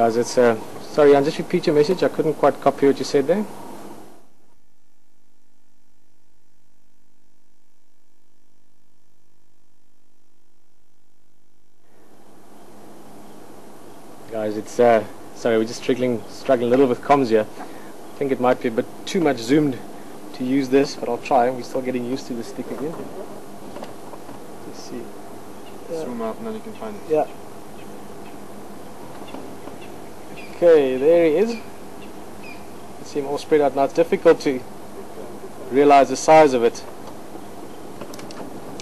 Guys, it's uh, sorry, I'll just repeat your message. I couldn't quite copy what you said there. Guys, it's uh, sorry, we're just struggling, struggling a little with comms here. I think it might be a bit too much zoomed to use this, but I'll try. We're still getting used to the stick again. Let's see. Zoom out and then you can find it. Yeah. Okay, there he is. You see him all spread out now. It's difficult to realize the size of it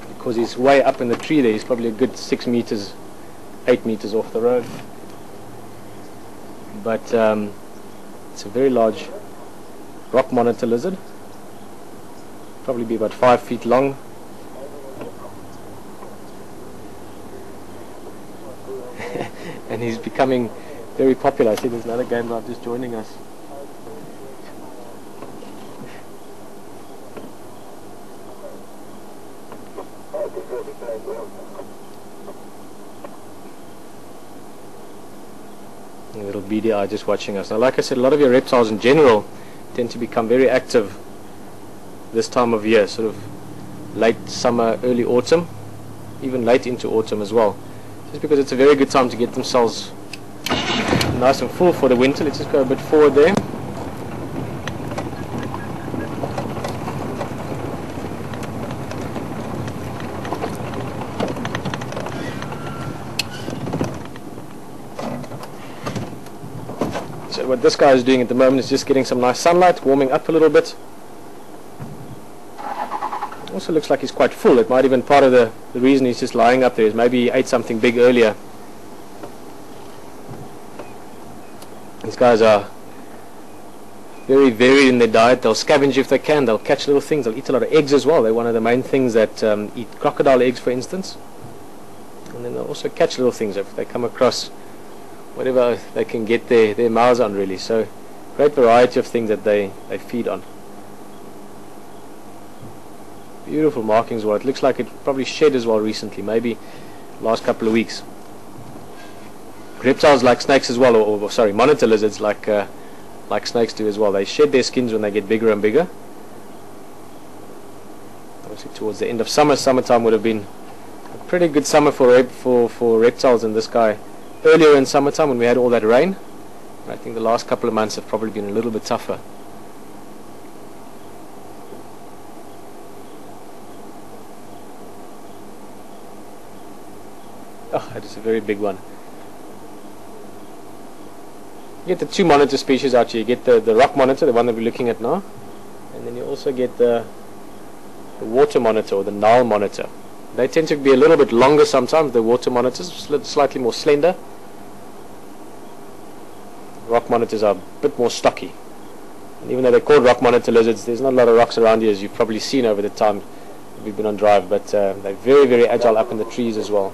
because he's way up in the tree there. He's probably a good six meters, eight meters off the road. But um, it's a very large rock monitor lizard. Probably be about five feet long. and he's becoming very popular. I see there's another game now just joining us. A little eye just watching us. Now, like I said, a lot of your reptiles in general tend to become very active this time of year, sort of late summer, early autumn, even late into autumn as well. Just because it's a very good time to get themselves nice and full for the winter. Let's just go a bit forward there. So what this guy is doing at the moment is just getting some nice sunlight, warming up a little bit. Also looks like he's quite full. It might even part of the, the reason he's just lying up there is maybe he ate something big earlier These guys are very varied in their diet. They'll scavenge if they can. They'll catch little things. They'll eat a lot of eggs as well. They're one of the main things that um, eat crocodile eggs, for instance. And then they'll also catch little things if they come across whatever they can get their, their mouths on, really. So great variety of things that they, they feed on. Beautiful markings. Well, it looks like it probably shed as well recently, maybe last couple of weeks reptiles like snakes as well, or, or sorry, monitor lizards like uh, like snakes do as well. They shed their skins when they get bigger and bigger. Obviously, towards the end of summer, summertime would have been a pretty good summer for for for reptiles in this guy. Earlier in summertime, when we had all that rain, I think the last couple of months have probably been a little bit tougher. Oh, that is a very big one. You get the two monitor species out here. You get the, the rock monitor, the one that we're looking at now, and then you also get the, the water monitor or the Nile monitor. They tend to be a little bit longer sometimes, the water monitors, slightly more slender. Rock monitors are a bit more stocky. And even though they're called rock monitor lizards, there's not a lot of rocks around here as you've probably seen over the time we've been on drive, but uh, they're very, very agile up in the trees as well.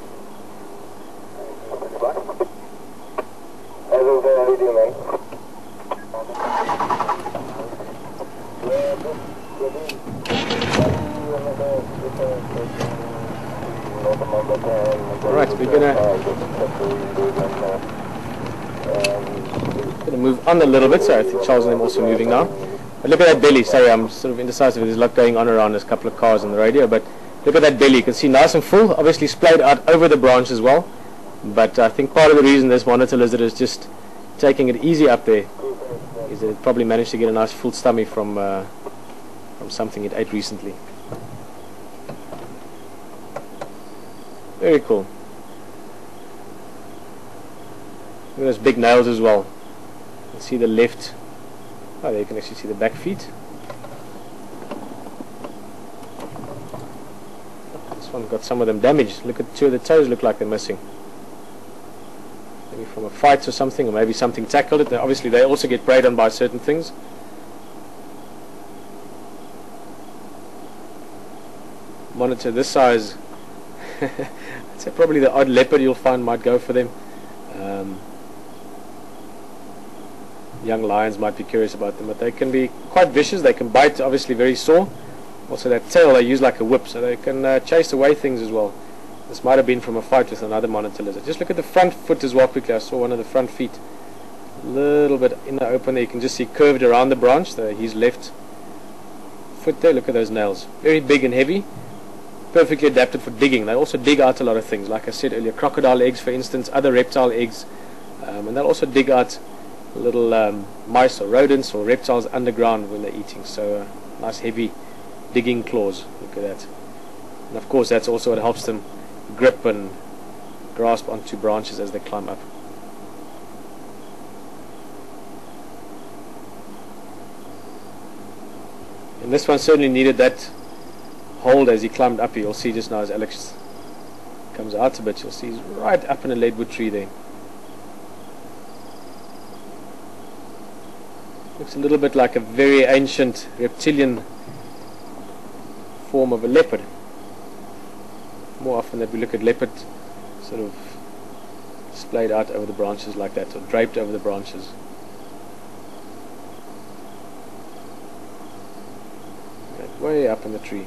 Alright, we're gonna gonna move on a little bit, so I think Charles and them also moving now. But look at that belly, sorry I'm sort of indecisive, there's a lot going on around, there's a couple of cars on the radio, but look at that belly, you can see nice and full, obviously splayed out over the branch as well. But I think part of the reason this monitor lizard is just taking it easy up there is that it probably managed to get a nice full stomach from uh, from something it ate recently. Very cool. Look at those big nails as well. You can see the left. Oh, there you can actually see the back feet. This one got some of them damaged. Look at two of the toes look like they're missing. From a fight or something, or maybe something tackled it. Obviously, they also get preyed on by certain things. Monitor this size. Say probably the odd leopard you'll find might go for them. Um, young lions might be curious about them, but they can be quite vicious. They can bite, obviously very sore. Also that tail they use like a whip, so they can uh, chase away things as well. This might have been from a fight with another monitor lizard. Just look at the front foot as well quickly. I saw one of the front feet. A little bit in the open there. You can just see curved around the branch. The, his left foot there. Look at those nails. Very big and heavy. Perfectly adapted for digging. They also dig out a lot of things. Like I said earlier, crocodile eggs for instance, other reptile eggs. Um, and they'll also dig out little um, mice or rodents or reptiles underground when they're eating. So uh, nice heavy digging claws. Look at that. And of course that's also what helps them grip and grasp onto branches as they climb up. And this one certainly needed that hold as he climbed up. You'll see just now as Alex comes out a bit, you'll see he's right up in a leadwood tree there. Looks a little bit like a very ancient reptilian form of a leopard. More often that we look at leopard sort of splayed out over the branches like that, or draped over the branches. Way up in the tree.